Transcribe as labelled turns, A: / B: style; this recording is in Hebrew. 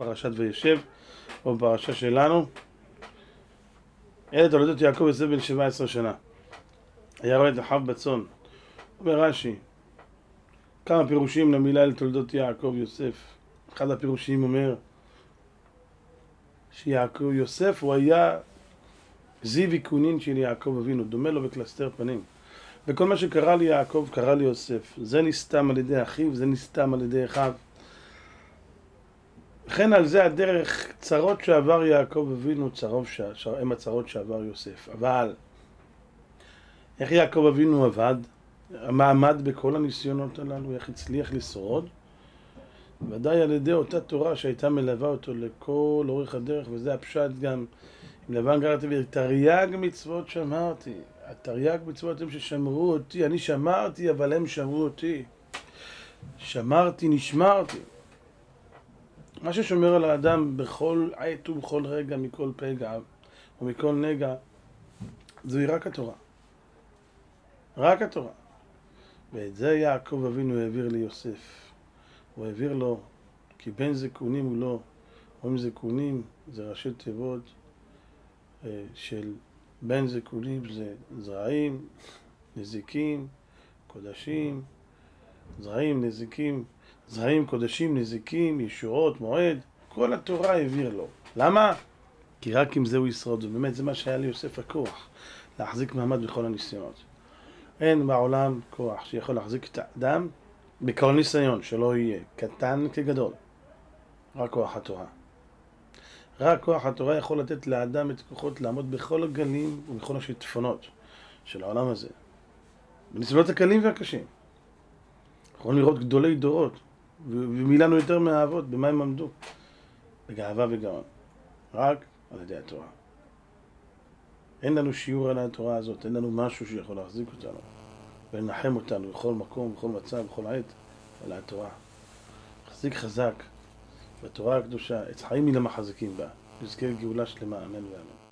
A: פרשת וישב, או בפרשה שלנו. אלה תולדות יעקב יוסף בן 17 שנה. היה רואה את אחיו בצאן. אומר רש"י, כמה פירושים למילה לתולדות יעקב יוסף. אחד הפירושים אומר שיעקב יוסף הוא היה זיו איכונין של יעקב אבינו, דומה לו בקלסתר פנים. וכל מה שקרה ליעקב קרה ליוסף. זה נסתם על ידי אחיו, זה נסתם על ידי אחיו. וכן על זה הדרך צרות שעבר יעקב אבינו. הם הצרות שעבר יוסף. אבל איך יעקב אבינו עבד? מה בכל הניסיונות הללו? איך הצליח לשרוד? ודאי על ידי אותה תורה שהייתה מלווה אותו לכל אורך הדרך, וזה הפשט גם, אם לבן גרתי תרי"ג מצוות שמרתי. התרי"ג מצוות הם ששמרו אותי, אני שמרתי אבל הם שמרו אותי. שמרתי, נשמרתי. מה ששומר על האדם בכל עת ובכל רגע, מכל פגע ומכל נגע, זוהי רק התורה. רק התורה. ואת זה יעקב אבינו העביר ליוסף. הוא העביר לו, כי בן זקונים הוא לא. אומרים זקונים, זה ראשי תיבות אה, של בן זקונים זה זרעים, נזיקים, קודשים, זרעים, נזיקים, זרעים, קודשים, נזיקים, ישועות, מועד, כל התורה העביר לו. למה? כי רק עם זה הוא ישרוד, ובאמת זה מה שהיה ליוסף הכוח, להחזיק מעמד בכל הניסיונות. אין בעולם כוח שיכול להחזיק את האדם בכל ניסיון, שלא יהיה קטן כגדול. רק כוח התורה. רק כוח התורה יכול לתת לאדם את הכוחות לעמוד בכל הגלים ובכל השיטפונות של העולם הזה. בנסיבות הקלים והקשים. יכולים לראות גדולי דורות, ומי לנו יותר מהאבות, במה הם עמדו? בגאווה וגאון. רק על ידי התורה. אין לנו שיעור על התורה הזאת, אין לנו משהו שיכול להחזיק אותנו ולנחם אותנו בכל מקום, בכל מצב, בכל עת, על התורה. חזיק חזק בתורה הקדושה, עץ חיים מן המחזיקים בה, נזכה לגאולה שלמה, אמן ואמן.